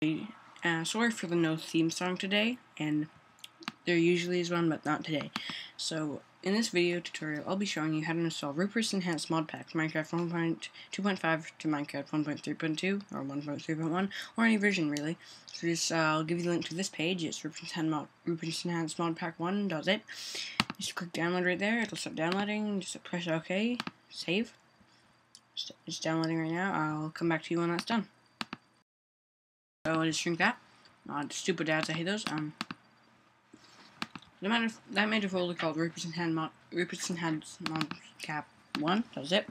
Uh, sorry for the no theme song today, and there usually is one, but not today. So, in this video tutorial, I'll be showing you how to install Rupert's Enhanced Mod Pack Minecraft 1.2.5 to Minecraft 1.3.2, or 1.3.1, or any version really. So just, uh, I'll give you the link to this page, it's Rupert's Enhanced Mod Pack 1.zip. Just click download right there, it'll start downloading, just press OK, save. It's downloading right now, I'll come back to you when that's done. So I'll just shrink that. Uh, stupid ads, I hate those. Um, that made that a folder called Rupert's Enhanced Mod Rupert's Enhanced Mod Cap One. That's it.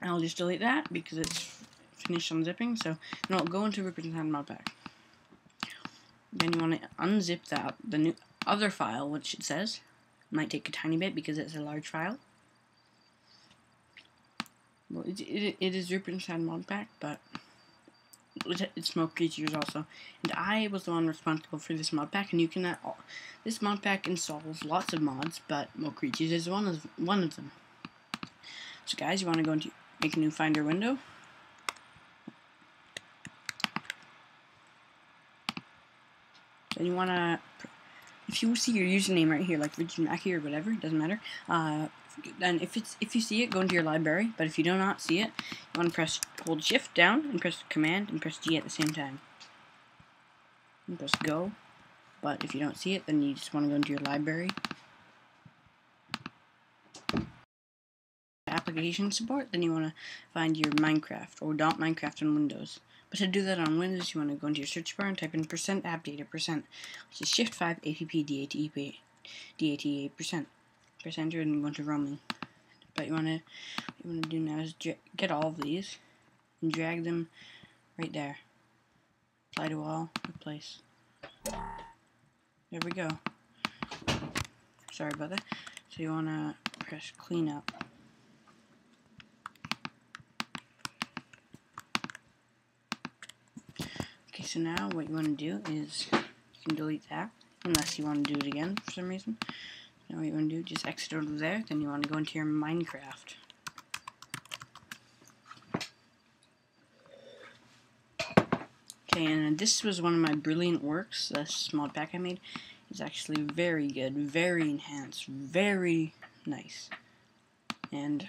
I'll just delete that because it's finished unzipping. So now I'll go into Rupert's Enhanced Mod Pack. Then you want to unzip that the new other file, which it says might take a tiny bit because it's a large file. Well, it, it, it is Rupert's Enhanced Mod Pack, but it's Mo' Creatures also. And I was the one responsible for this mod pack, and you can, uh, this mod pack installs lots of mods, but Mo' Creatures is one of, one of them. So guys, you want to go into, make a new Finder window. Then you want to, if you see your username right here, like Richard Mackey or whatever, it doesn't matter, uh, then if it's if you see it, go into your library. But if you do not see it, you want to press hold Shift down and press Command and press G at the same time. And press Go. But if you don't see it, then you just want to go into your library. Application support, then you want to find your Minecraft or dot .minecraft on Windows. But to do that on Windows, you want to go into your search bar and type in percent app data percent, which is shift 5 app data data percent press enter and go into roaming. But you wanna you wanna do now is get all of these and drag them right there. Apply to all, replace. There we go. Sorry about that. So you wanna press clean up. Okay, so now what you want to do is you can delete that unless you want to do it again for some reason. Now what you want to do, just exit out of there, then you want to go into your Minecraft. Okay, and this was one of my brilliant works, this mod pack I made. It's actually very good, very enhanced, very nice. And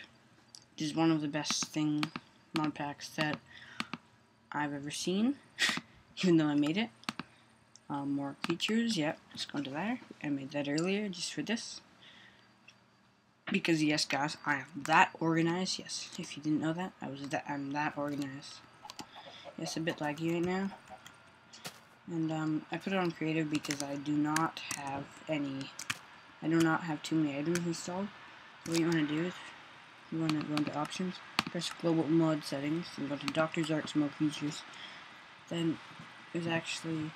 it is one of the best thing mod packs that I've ever seen, even though I made it. Um, Mo' Creatures, yep, let's go into there. I made that earlier just for this. Because yes, guys, I am that organized. Yes, if you didn't know that, I was that I'm that organized. It's a bit laggy right now. And um, I put it on creative because I do not have any, I do not have too many items installed. So what you want to do is, you want to go into options, press global mod settings, and go to DrZhark's Mo' Creatures. Then there's actually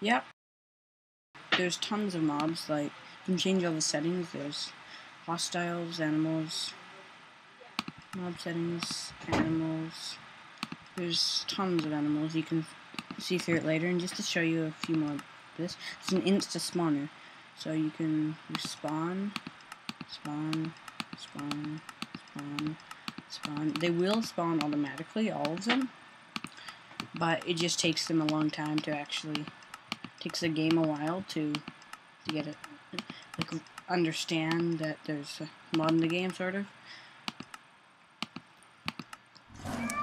Yep. There's tons of mobs, like, you can change all the settings. There's hostiles, animals, mob settings, animals. There's tons of animals. You can see through it later. And just to show you a few more of this, it's an insta spawner. So you can spawn, spawn, spawn, spawn, spawn. They will spawn automatically, all of them. But it just takes them a long time to actually takes the game a while to to get it like understand that there's a mod in the game sort of.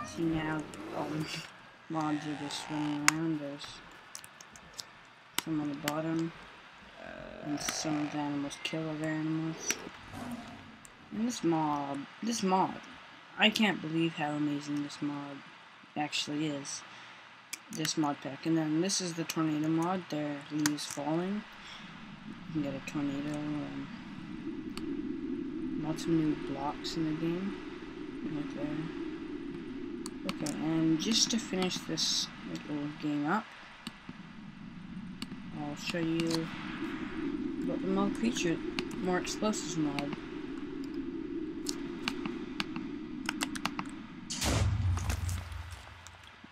See now all the mods are just running around. There's some on the bottom. Uh, and some of the animals kill other animals. And this mob, this mod, I can't believe how amazing this mod actually is this mod pack. And then this is the tornado mod. There, leaves falling. You can get a tornado. and lots of new blocks in the game. Right there. Okay, and just to finish this little game up, I'll show you what the mod creature, more explosives mod.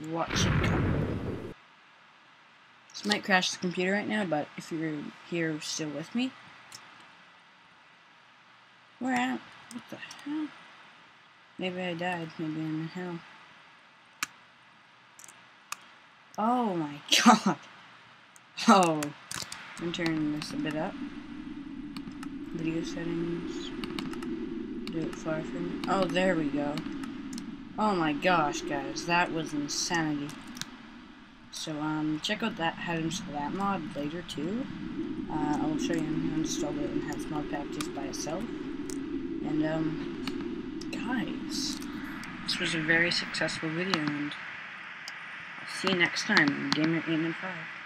Watch it come. This might crash the computer right now, but if you're here still with me. Where am What the hell? Maybe I died. Maybe I'm in hell. Oh my god. Oh. I'm turning this a bit up. Video settings. Do it far from. Oh, there we go. Oh my gosh, guys, that was insanity. So, um, check out that how to install that mod later too. Uh, I will show you how to install the enhanced mod pack just by itself. And, um, guys, this was a very successful video, and I'll see you next time on Gamer 8 and 5.